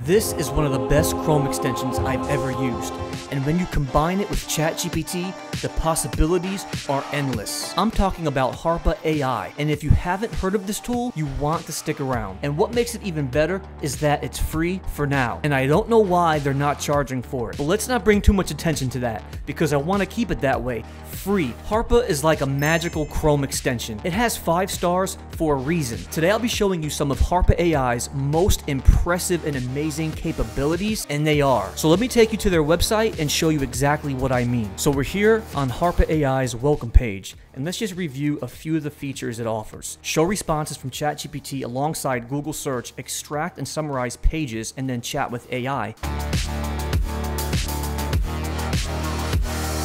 This is one of the best Chrome extensions I've ever used, and when you combine it with ChatGPT, the possibilities are endless. I'm talking about Harpa AI, and if you haven't heard of this tool, you want to stick around. And what makes it even better is that it's free for now, and I don't know why they're not charging for it. But let's not bring too much attention to that, because I want to keep it that way. Free. Harpa is like a magical Chrome extension. It has 5 stars for a reason. Today I'll be showing you some of Harpa AI's most impressive and amazing amazing capabilities, and they are. So let me take you to their website and show you exactly what I mean. So we're here on Harpa AI's welcome page, and let's just review a few of the features it offers. Show responses from ChatGPT alongside Google search, extract and summarize pages, and then chat with AI.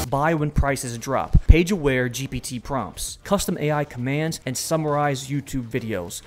buy when prices drop, page aware GPT prompts, custom AI commands, and summarize YouTube videos.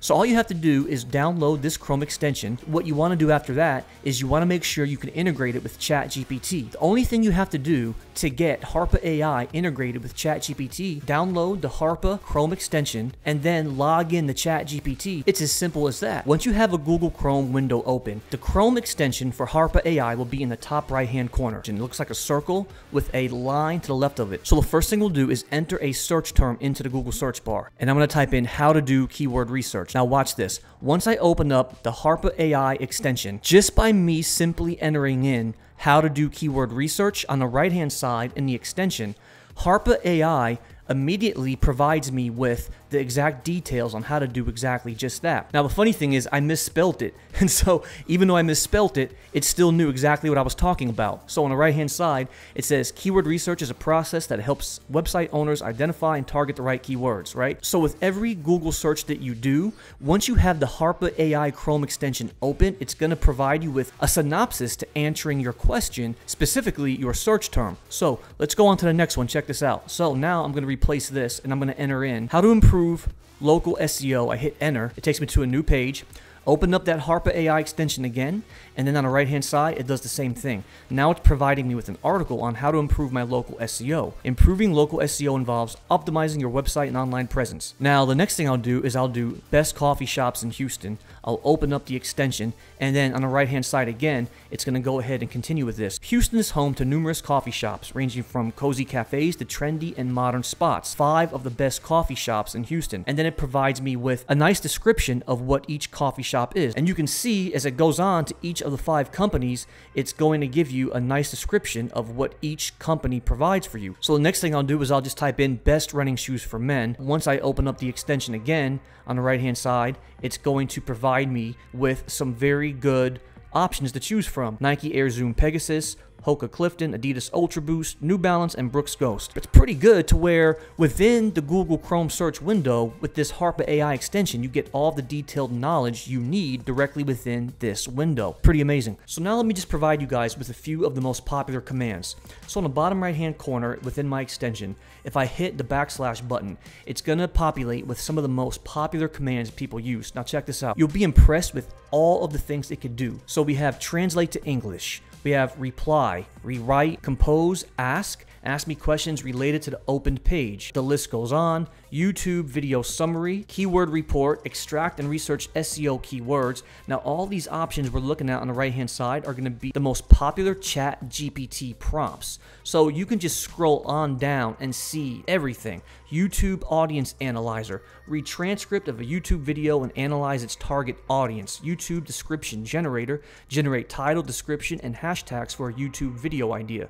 So all you have to do is download this Chrome extension. What you want to do after that is you want to make sure you can integrate it with ChatGPT. The only thing you have to do to get Harpa AI integrated with ChatGPT, download the Harpa Chrome extension and then log in to ChatGPT. It's as simple as that. Once you have a Google Chrome window open, the Chrome extension for Harpa AI will be in the top right hand corner. And it looks like a circle with a line to the left of it. So the first thing we'll do is enter a search term into the Google search bar. And I'm going to type in how to do keyword research. Now watch this. Once I open up the Harpa AI extension, just by me simply entering in how to do keyword research on the right hand side in the extension, Harpa AI immediately provides me with the exact details on how to do exactly just that. Now, the funny thing is, I misspelled it. And so, even though I misspelled it, it still knew exactly what I was talking about. So, on the right hand side, it says keyword research is a process that helps website owners identify and target the right keywords, right? So, with every Google search that you do, once you have the Harpa AI Chrome extension open, it's going to provide you with a synopsis to answering your question, specifically your search term. So, let's go on to the next one. Check this out. So, now I'm going to replace this and I'm going to enter in how to improve improve local SEO. I hit enter. It takes me to a new page. Open up that Harpa AI extension again, and then on the right hand side, it does the same thing. Now it's providing me with an article on how to improve my local SEO. Improving local SEO involves optimizing your website and online presence. Now, the next thing I'll do is I'll do best coffee shops in Houston. I'll open up the extension, and then on the right hand side again, it's going to go ahead and continue with this. Houston is home to numerous coffee shops, ranging from cozy cafes to trendy and modern spots. Five of the best coffee shops in Houston. And then it provides me with a nice description of what each coffee shop is. And you can see as it goes on to each of the five companies, it's going to give you a nice description of what each company provides for you. So the next thing I'll do is I'll just type in best running shoes for men. Once I open up the extension again on the right hand side, it's going to provide me with some very good options to choose from. Nike Air Zoom Pegasus, Hoka Clifton, Adidas Ultra Boost, New Balance, and Brooks Ghost. It's pretty good to where within the Google Chrome search window with this Harpa AI extension, you get all the detailed knowledge you need directly within this window. Pretty amazing. So now let me just provide you guys with a few of the most popular commands. So on the bottom right hand corner within my extension, if I hit the backslash button, it's going to populate with some of the most popular commands people use. Now check this out. You'll be impressed with all of the things it could do. So we have translate to English, we have reply, rewrite, compose, ask, ask me questions related to the opened page. The list goes on. YouTube video summary, keyword report, extract and research SEO keywords. Now, all these options we're looking at on the right hand side are going to be the most popular chat GPT prompts. So you can just scroll on down and see everything. YouTube audience analyzer, read transcript of a YouTube video and analyze its target audience. YouTube description generator, generate title, description, and hashtags for a YouTube video idea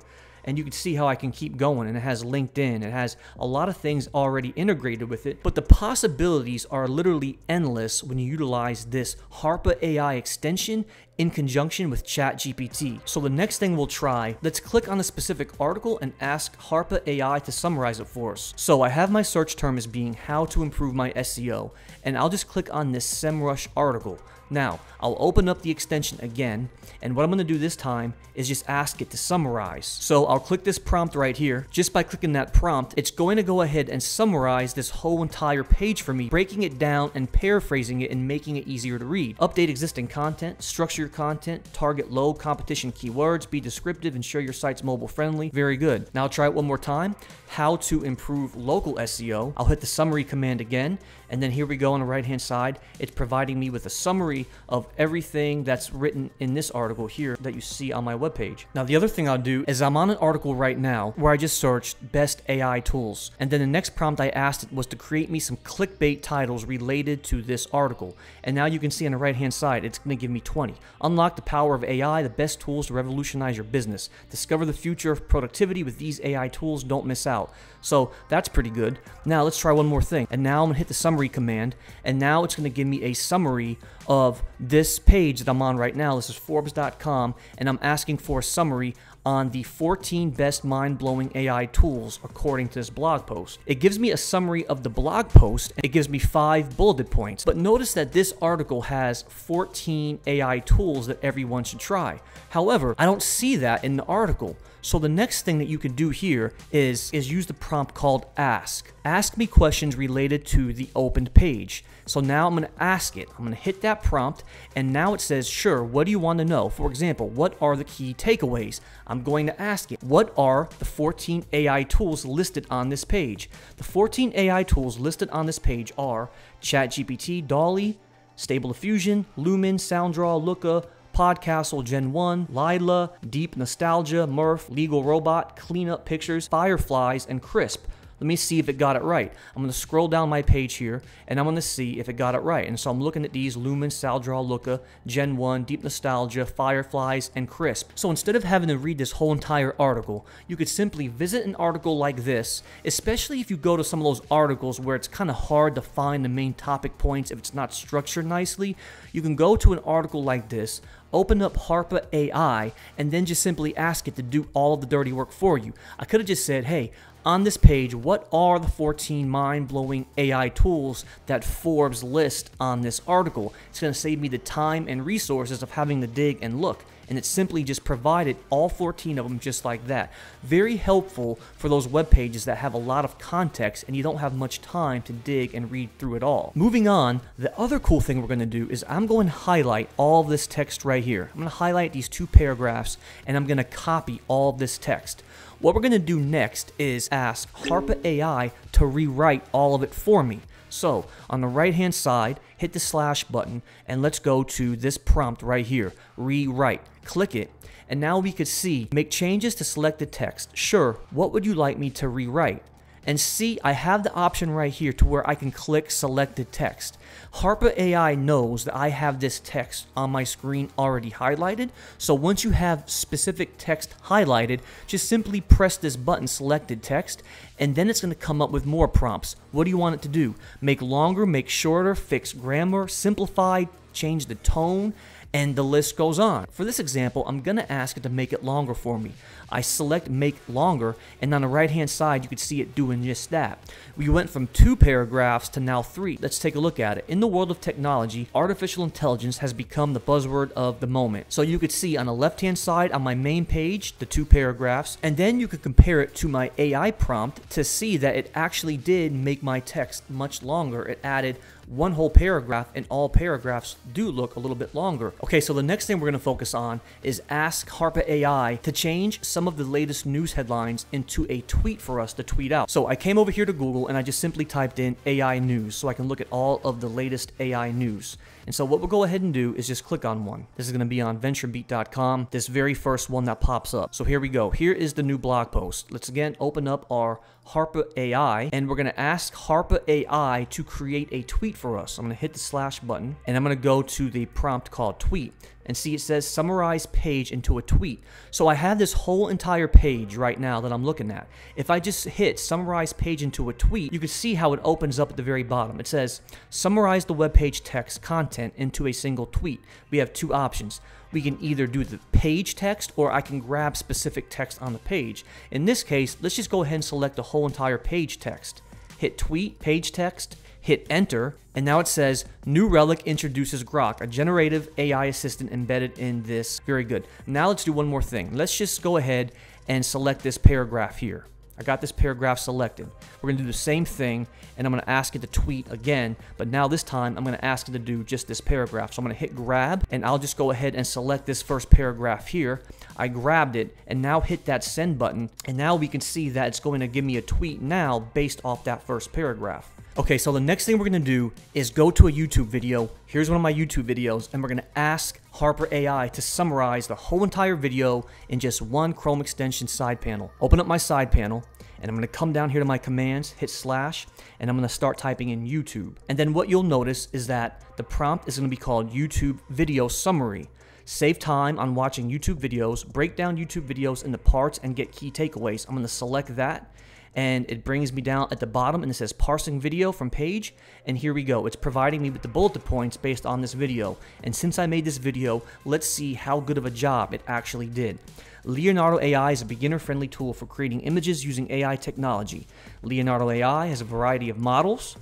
and you can see how I can keep going. And it has LinkedIn, it has a lot of things already integrated with it, but the possibilities are literally endless when you utilize this Harpa AI extension in conjunction with ChatGPT. So the next thing we'll try, let's click on a specific article and ask Harpa AI to summarize it for us. So I have my search term as being how to improve my SEO, and I'll just click on this SEMrush article. Now, I'll open up the extension again, and what I'm going to do this time is just ask it to summarize. So I'll click this prompt right here. Just by clicking that prompt, it's going to go ahead and summarize this whole entire page for me, breaking it down and paraphrasing it and making it easier to read. Update existing content, structure your content, target low competition keywords, be descriptive, and ensure your site's mobile friendly. Very good. Now I'll try it one more time. How to improve local SEO. I'll hit the summary command again, And then here we go on the right hand side. It's providing me with a summary of everything that's written in this article here that you see on my webpage. Now, the other thing I'll do is I'm on an article right now where I just searched best AI tools. And then the next prompt I asked it was to create me some clickbait titles related to this article. And now you can see on the right hand side, it's going to give me 20. Unlock the power of AI, the best tools to revolutionize your business. Discover the future of productivity with these AI tools. Don't miss out. So that's pretty good. Now let's try one more thing. And now I'm going to hit the summary command. And now it's going to give me a summary of this page that I'm on right now. This is Forbes.com. And I'm asking for a summary on the 14 best mind blowing AI tools according to this blog post. It gives me a summary of the blog post, and it gives me five bulleted points. But notice that this article has 14 AI tools that everyone should try. However, I don't see that in the article. So the next thing that you can do here is, is use the prompt called ask. Ask me questions related to the opened page. So now I'm going to ask it. I'm going to hit that prompt and now it says, sure, what do you want to know? For example, what are the key takeaways? I'm going to ask it, what are the 14 AI tools listed on this page? The 14 AI tools listed on this page are ChatGPT, DALL-E, Stable Diffusion, Lumen, SoundDraw, Looka, Podcastle Gen 1, Lila, Deep Nostalgia, Murf, Legal Robot, Cleanup Pictures, Fireflies, and Krisp. Let me see if it got it right. I'm going to scroll down my page here, and I'm going to see if it got it right. And so I'm looking at these Lumen, SoundDraw, Looka, Gen 1, Deep Nostalgia, Fireflies, and Krisp. So instead of having to read this whole entire article, you could simply visit an article like this, especially if you go to some of those articles where it's kind of hard to find the main topic points if it's not structured nicely. You can go to an article like this, open up Harpa AI, and then just simply ask it to do all the dirty work for you. I could have just said, hey, on this page, what are the 14 mind blowing AI tools that Forbes list on this article? It's going to save me the time and resources of having to dig and look. And it simply just provided all 14 of them just like that. Very helpful for those web pages that have a lot of context and you don't have much time to dig and read through it all. Moving on, the other cool thing we're going to do is I'm going to highlight all this text right here. I'm going to highlight these two paragraphs and I'm going to copy all this text. What we're going to do next is ask Harpa AI to rewrite all of it for me. So on the right hand side, hit the slash button and let's go to this prompt right here, rewrite. Click it and now we could see, make changes to selected text. Sure, what would you like me to rewrite? And see, I have the option right here to where I can click selected text. Harpa AI knows that I have this text on my screen already highlighted. So once you have specific text highlighted, just simply press this button, selected text, and then it's going to come up with more prompts. What do you want it to do? Make longer, make shorter, fix grammar, simplify, change the tone, and the list goes on. For this example, I'm to ask it to make it longer for me. I select make longer, and on the right hand side, you can see it doing just that. We went from two paragraphs to now three. Let's take a look at it. In the world of technology, artificial intelligence has become the buzzword of the moment. So you could see on the left hand side on my main page, the two paragraphs, and then you could compare it to my AI prompt to see that it actually did make my text much longer. It added one whole paragraph and all paragraphs do look a little bit longer. Okay, so the next thing we're going to focus on is ask Harpa AI to change some of the latest news headlines into a tweet for us to tweet out. So I came over here to Google and I just simply typed in AI news so I can look at all of the latest AI news. And so what we'll go ahead and do is just click on one. This is going to be on venturebeat.com, this very first one that pops up. So here we go. Here is the new blog post. Let's again open up our Harpa AI and we're to ask Harpa AI to create a tweet for us. I'm to hit the slash button and I'm to go to the prompt called tweet and see it says summarize page into a tweet. So I have this whole entire page right now that I'm looking at. If I just hit summarize page into a tweet, you can see how it opens up at the very bottom. It says summarize the web page text content into a single tweet. We have two options. We can either do the page text or I can grab specific text on the page. In this case, let's just go ahead and select the whole entire page text. Hit tweet, page text, hit enter, and now it says New Relic introduces Grok, a generative AI assistant embedded in this. Very good. Now let's do one more thing. Let's just go ahead and select this paragraph here. I got this paragraph selected. We're to do the same thing, and I'm to ask it to tweet again, but now this time I'm to ask it to do just this paragraph. So I'm to hit grab, and I'll just go ahead and select this first paragraph here. I grabbed it, and now hit that send button, and now we can see that it's going to give me a tweet now based off that first paragraph. Okay, so the next thing we're gonna do is go to a YouTube video. Here's one of my YouTube videos, and we're gonna ask Harpa AI to summarize the whole entire video in just one Chrome extension side panel. Open up my side panel, and I'm gonna come down here to my commands, hit slash, and I'm gonna start typing in YouTube. And then what you'll notice is that the prompt is gonna be called YouTube Video Summary. Save time on watching YouTube videos, break down YouTube videos into parts, and get key takeaways. I'm gonna select that and it brings me down at the bottom and it says parsing video from page and here we go. It's providing me with the bullet points based on this video. And since I made this video let's see how good of a job it actually did. Leonardo AI is a beginner friendly tool for creating images using AI technology. Leonardo AI has a variety of models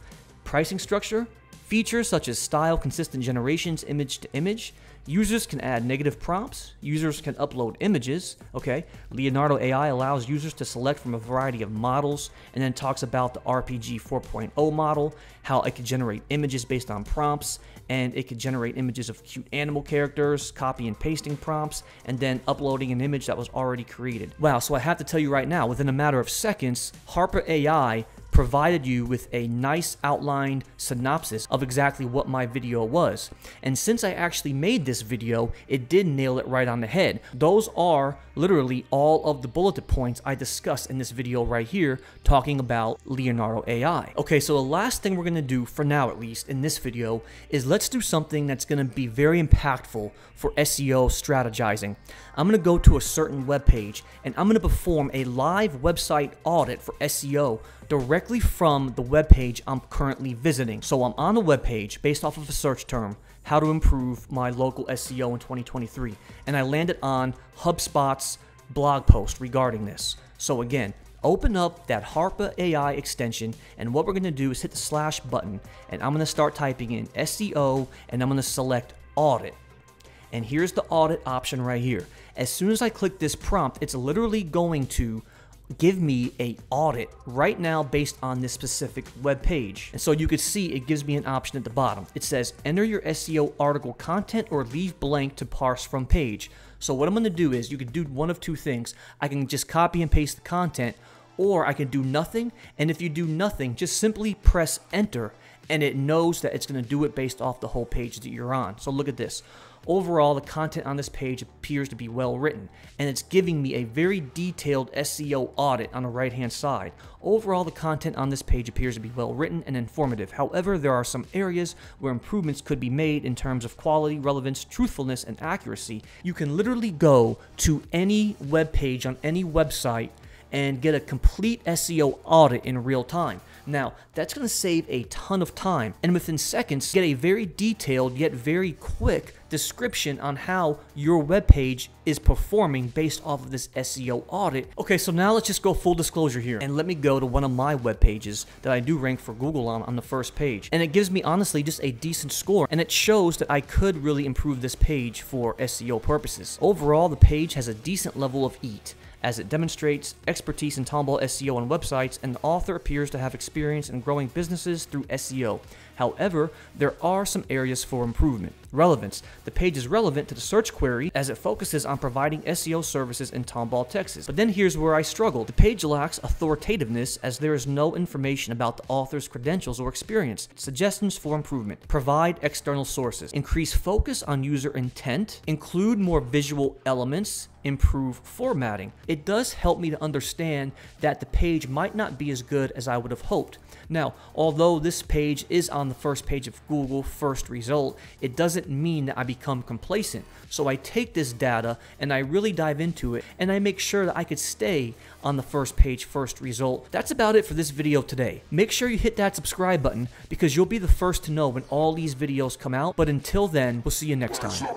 pricing structure features such as style consistent generations image to image Users can add negative prompts. Users can upload images. Okay. Leonardo AI allows users to select from a variety of models and then talks about the RPG 4.0 model, how it can generate images based on prompts, and it can generate images of cute animal characters, copy and pasting prompts, and then uploading an image that was already created. Wow. So I have to tell you right now, within a matter of seconds, Harpa AI provided you with a nice outlined synopsis of exactly what my video was. And since I actually made this video, it did nail it right on the head. Those are literally all of the bullet points I discussed in this video right here talking about Leonardo AI. Okay, so the last thing we're going to do, for now at least, in this video is let's do something that's going to be very impactful for SEO strategizing. I'm going to go to a certain web page and I'm going to perform a live website audit for SEO directly from the web page I'm currently visiting. So I'm on the web page based off of a search term, how to improve my local SEO in 2023, and I landed on HubSpot's blog post regarding this. So again, open up that Harpa AI extension and what we're going to do is hit the slash button and I'm going to start typing in SEO and I'm going to select audit. And here's the audit option right here. As soon as I click this prompt, it's literally going to give me a audit right now based on this specific web page. And so you can see it gives me an option at the bottom. It says enter your SEO article content or leave blank to parse from page. So what I'm going to do is you can do one of two things. I can just copy and paste the content or I can do nothing. And if you do nothing, just simply press enter and it knows that it's going to do it based off the whole page that you're on. So look at this. Overall, the content on this page appears to be well written, and it's giving me a very detailed SEO audit on the right hand side. Overall, the content on this page appears to be well written and informative. However, there are some areas where improvements could be made in terms of quality, relevance, truthfulness, and accuracy. You can literally go to any web page on any website and get a complete SEO audit in real time. Now, that's going to save a ton of time and within seconds get a very detailed yet very quick description on how your web page is performing based off of this SEO audit. Okay, so now let's just go full disclosure here and let me go to one of my web pages that I do rank for Google on on the first page. And it gives me honestly just a decent score and it shows that I could really improve this page for SEO purposes. Overall, the page has a decent level of EAT as it demonstrates expertise in Tomball SEO on websites, and the author appears to have experience in growing businesses through SEO. However, there are some areas for improvement. Relevance. The page is relevant to the search query as it focuses on providing SEO services in Tomball, Texas. But then here's where I struggle. The page lacks authoritativeness as there is no information about the author's credentials or experience. Suggestions for improvement. Provide external sources. Increase focus on user intent. Include more visual elements improve formatting. It does help me to understand that the page might not be as good as I would have hoped. Now, although this page is on the first page of Google first result, it doesn't mean that I become complacent. So I take this data and I really dive into it and I make sure that I could stay on the first page first result. That's about it for this video today. Make sure you hit that subscribe button because you'll be the first to know when all these videos come out. But until then, we'll see you next time.